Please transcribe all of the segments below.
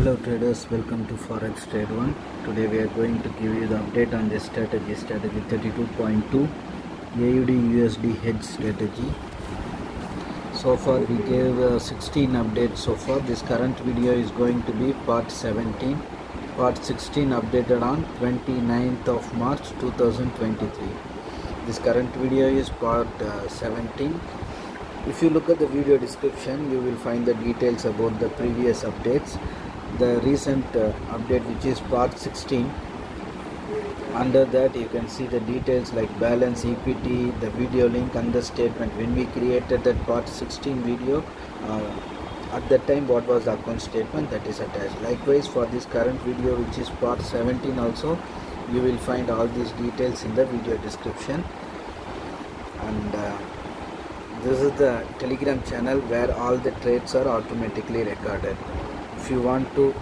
Hello traders, welcome to Forex Trade One. Today we are going to give you the update on this strategy, strategy 32.2 AUD USD hedge strategy. So far we gave uh, 16 updates so far. This current video is going to be part 17. Part 16 updated on 29th of March 2023. This current video is part uh, 17 if you look at the video description you will find the details about the previous updates the recent uh, update which is part 16 under that you can see the details like balance ept the video link and the statement. When we created that part 16 video uh, at that time what was the account statement? That is attached. Likewise for this current video which is part 17 also you will find all these details in the video description. And uh, this is the telegram channel where all the trades are automatically recorded if you want to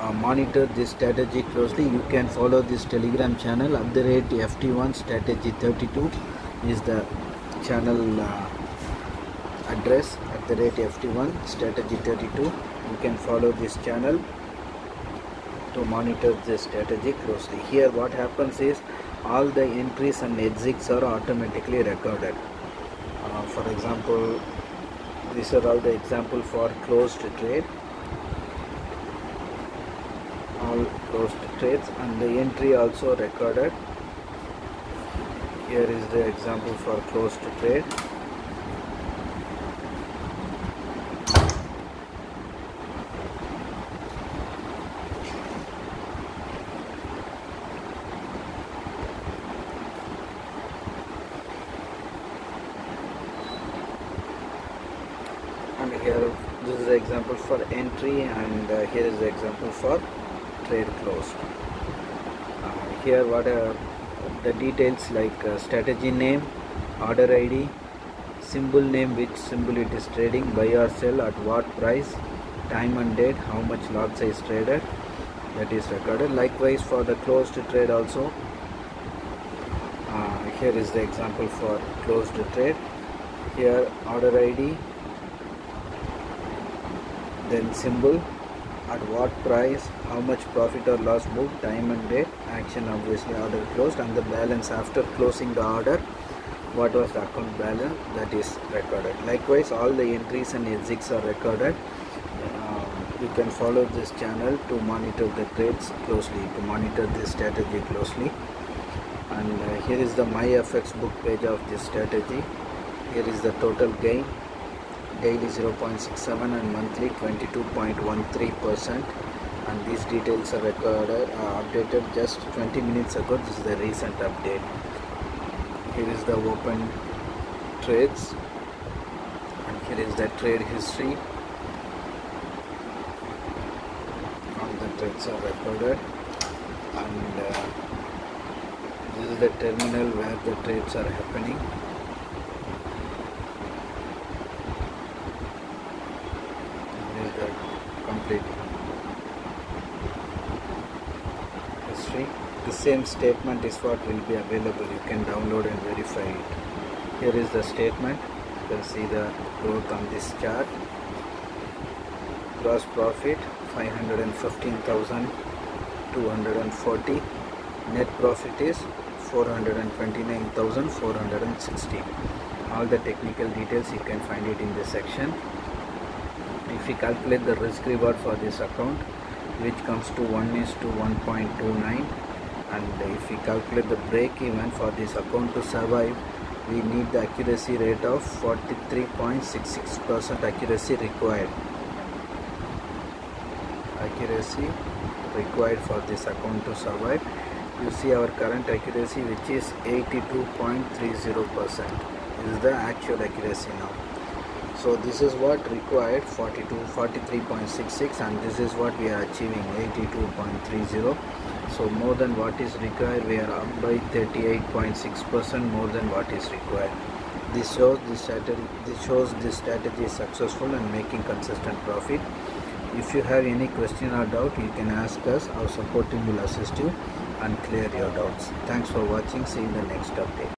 uh, monitor this strategy closely you can follow this telegram channel. At the rate ft1 strategy 32 is the channel uh, address. At the rate ft1 strategy 32 you can follow this channel to monitor this strategy closely. Here what happens is all the entries and exits are automatically recorded. Uh, for example these are all the example for closed trade all closed trades and the entry also recorded. Here is the example for closed trade and here this is the example for entry and uh, here is the example for trade closed uh, here what are the details like uh, strategy name order id symbol name which symbol it is trading buy or sell at what price time and date how much lot size traded that is recorded. Likewise for the closed trade also. Uh, here is the example for closed trade. Here order id then symbol at what price how much profit or loss booked time and date. Action obviously order closed and the balance after closing the order what was the account balance that is recorded. Likewise all the entries and exits are recorded. Um, you can follow this channel to monitor the trades closely to monitor this strategy closely. And uh, here is the Myfxbook page of this strategy. Here is the total gain daily 0.67 and monthly 22.13 percent. And these details are recorded uh, updated just 20 minutes ago. This is the recent update. Here is the open trades. And here is the trade history. All the trades are recorded. And uh, this is the terminal where the trades are happening the complete history. The same statement is what will be available. You can download and verify it. Here is the statement. You can see the growth on this chart. Gross profit 515,240. Net profit is 429,460. All the technical details you can find it in this section if we calculate the risk reward for this account which comes to 1 is to 1.29 and if we calculate the break even for this account to survive we need the accuracy rate of 43.66 percent accuracy required. Accuracy required for this account to survive. You see our current accuracy which is 82.30 percent. Is the actual accuracy now so this is what required 42 43.66 and this is what we are achieving 82.30 so more than what is required we are up by 38.6 percent more than what is required. This shows this strategy this shows this strategy is successful and making consistent profit. If you have any question or doubt you can ask us. Our support team will assist you and clear your doubts. Thanks for watching. See you in the next update